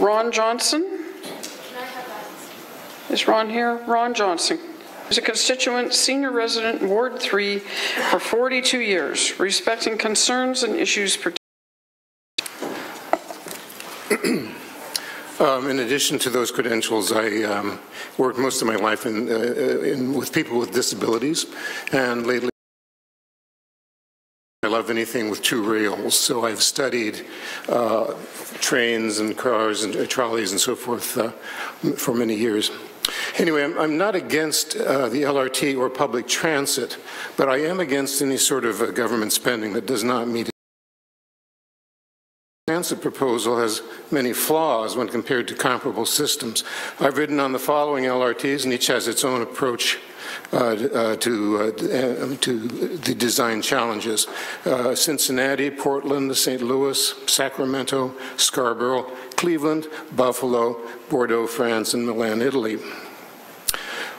Ron Johnson? Is Ron here? Ron Johnson is a constituent, senior resident, Ward 3 for 42 years, respecting concerns and issues Um, in addition to those credentials, I um, worked most of my life in, uh, in, with people with disabilities, and lately Anything with two rails. So I've studied uh, trains and cars and uh, trolleys and so forth uh, for many years. Anyway, I'm, I'm not against uh, the LRT or public transit, but I am against any sort of uh, government spending that does not meet transit proposal has many flaws when compared to comparable systems. I've ridden on the following LRTs, and each has its own approach uh, uh, to, uh, to the design challenges. Uh, Cincinnati, Portland, St. Louis, Sacramento, Scarborough, Cleveland, Buffalo, Bordeaux, France, and Milan, Italy.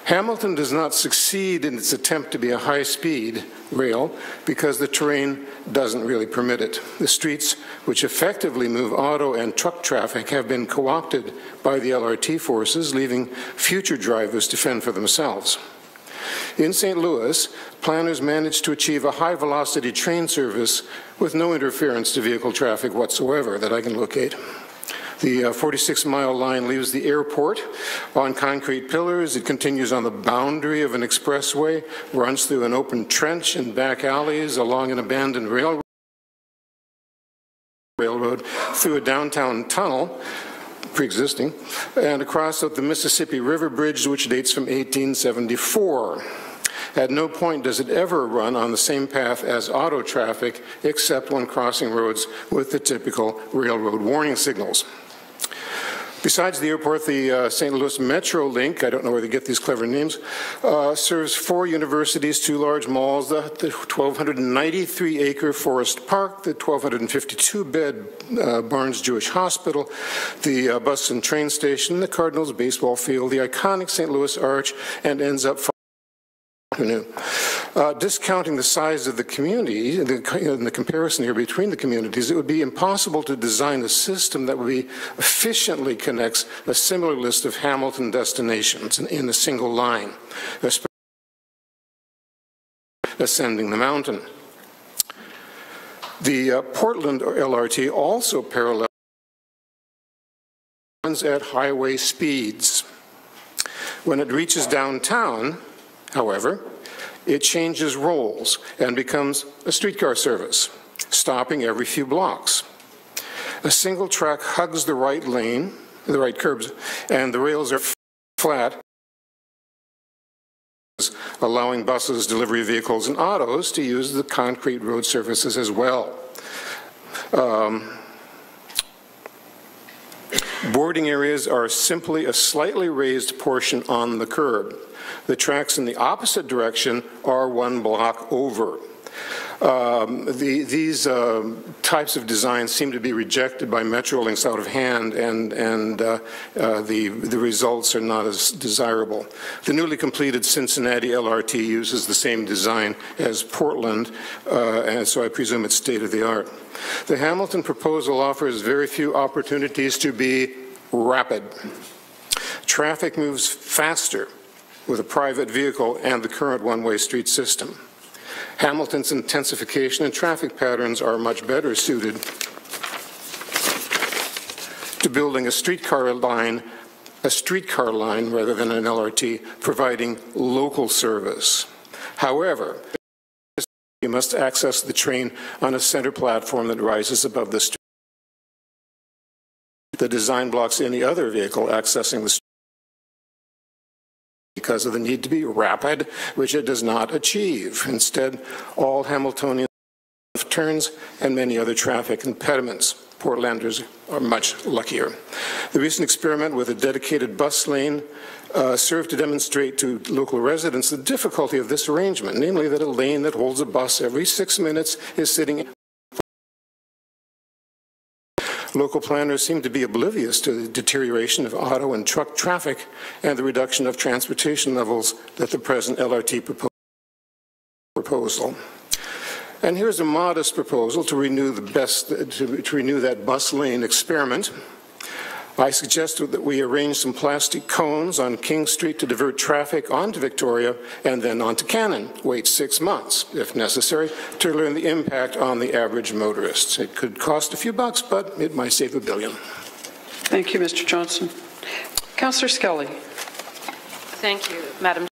Hamilton does not succeed in its attempt to be a high-speed rail because the terrain doesn't really permit it. The streets, which effectively move auto and truck traffic, have been co-opted by the LRT forces, leaving future drivers to fend for themselves. In St. Louis, planners managed to achieve a high-velocity train service with no interference to vehicle traffic whatsoever that I can locate. The 46-mile uh, line leaves the airport on concrete pillars. It continues on the boundary of an expressway, runs through an open trench and back alleys along an abandoned railroad, railroad through a downtown tunnel pre-existing, and across the Mississippi River Bridge, which dates from 1874. At no point does it ever run on the same path as auto traffic, except when crossing roads with the typical railroad warning signals. Besides the airport, the uh, St. Louis MetroLink, I don't know where they get these clever names, uh, serves four universities, two large malls, the, the 1,293-acre Forest Park, the 1,252-bed uh, Barnes Jewish Hospital, the uh, bus and train station, the Cardinals baseball field, the iconic St. Louis Arch, and ends up uh, discounting the size of the community, the, in the comparison here between the communities, it would be impossible to design a system that would be efficiently connects a similar list of Hamilton destinations in, in a single line, ascending the mountain. The uh, Portland LRT also parallels runs at highway speeds. When it reaches downtown, However, it changes roles and becomes a streetcar service, stopping every few blocks. A single track hugs the right lane, the right curbs, and the rails are flat, allowing buses, delivery vehicles, and autos to use the concrete road surfaces as well. Um, boarding areas are simply a slightly raised portion on the curb. The tracks in the opposite direction are one block over. Um, the, these uh, types of designs seem to be rejected by Metrolinx out of hand, and, and uh, uh, the, the results are not as desirable. The newly completed Cincinnati LRT uses the same design as Portland, uh, and so I presume it's state of the art. The Hamilton proposal offers very few opportunities to be rapid. Traffic moves faster with a private vehicle and the current one-way street system. Hamilton's intensification and traffic patterns are much better suited to building a streetcar line, a streetcar line rather than an LRT, providing local service. However, you must access the train on a center platform that rises above the street. The design blocks any other vehicle accessing the street because of the need to be rapid, which it does not achieve. Instead, all Hamiltonian turns and many other traffic impediments. Portlanders are much luckier. The recent experiment with a dedicated bus lane uh, served to demonstrate to local residents the difficulty of this arrangement, namely that a lane that holds a bus every six minutes is sitting Local planners seem to be oblivious to the deterioration of auto and truck traffic and the reduction of transportation levels that the present LRT proposal. And here's a modest proposal to renew the best, to, to renew that bus lane experiment. I suggested that we arrange some plastic cones on King Street to divert traffic onto Victoria and then onto Cannon. Wait six months, if necessary, to learn the impact on the average motorist. It could cost a few bucks, but it might save a billion. Thank you, Mr. Johnson. Councillor Skelly. Thank you, Madam.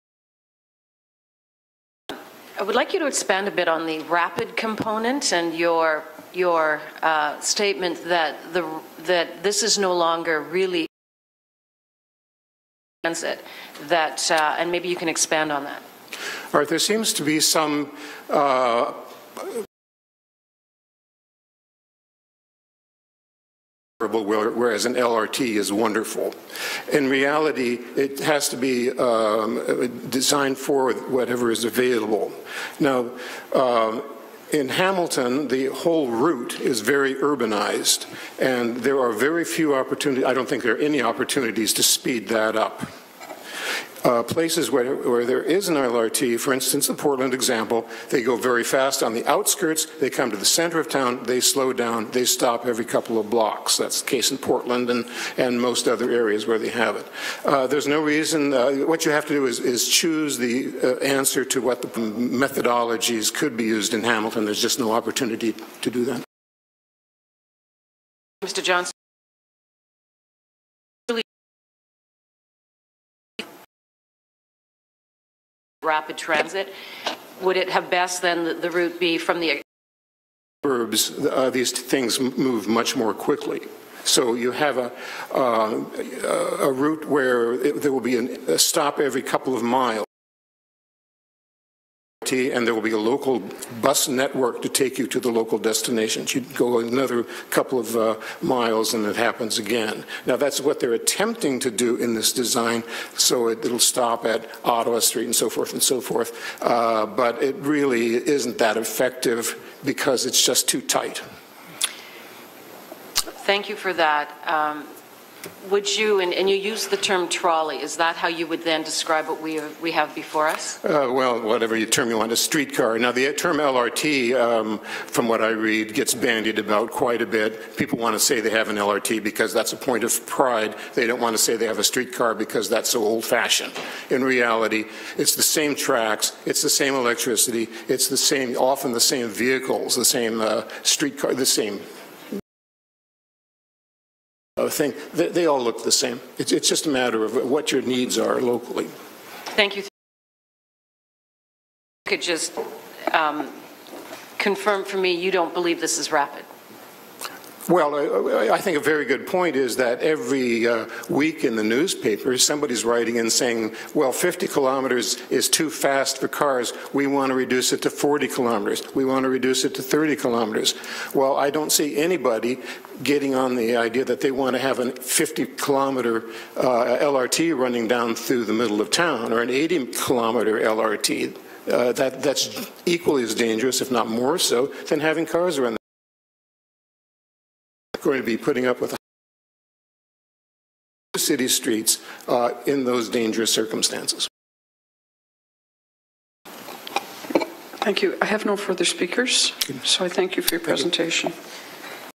I would like you to expand a bit on the rapid component and your, your uh, statement that, the, that this is no longer really transit, that, uh, and maybe you can expand on that. All right, there seems to be some uh, whereas an LRT is wonderful. In reality, it has to be um, designed for whatever is available. Now, um, in Hamilton, the whole route is very urbanized, and there are very few opportunities, I don't think there are any opportunities to speed that up. Uh, places where, where there is an LRT, for instance, the Portland example, they go very fast on the outskirts, they come to the center of town, they slow down, they stop every couple of blocks. That's the case in Portland and, and most other areas where they have it. Uh, there's no reason, uh, what you have to do is, is choose the uh, answer to what the methodologies could be used in Hamilton. There's just no opportunity to do that. Mr. Johnson? Rapid transit, would it have best then the, route be from the suburbs, uh, these things move much more quickly. So you have a, uh, a route where it, there will be an, a stop every couple of miles and there will be a local bus network to take you to the local destinations. You go another couple of uh, miles and it happens again. Now that's what they're attempting to do in this design, so it, will stop at Ottawa Street and so forth and so forth. Uh, but it really isn't that effective because it's just too tight. Thank you for that. Um, would you, and, and, you use the term trolley, is that how you would then describe what we, we have before us? Uh, well, whatever you term you want, a streetcar. Now, the term LRT, um, from what I read, gets bandied about quite a bit. People want to say they have an LRT because that's a point of pride. They don't want to say they have a streetcar because that's so old fashioned. In reality, it's the same tracks, it's the same electricity, it's the same, often the same vehicles, the same uh, streetcar, the same thing, they, they all look the same. It's, it's just a matter of what your needs are locally. Thank you. Could just um, confirm for me you don't believe this is rapid? Well, I think a very good point is that every uh, week in the newspapers, somebody's writing and saying, well, 50 kilometers is too fast for cars. We want to reduce it to 40 kilometers. We want to reduce it to 30 kilometers. Well, I don't see anybody getting on the idea that they want to have a 50 kilometer uh, LRT running down through the middle of town or an 80 kilometer LRT. Uh, that, that's equally as dangerous, if not more so, than having cars around going to be putting up with city streets uh, in those dangerous circumstances. Thank you. I have no further speakers, so I thank you for your presentation.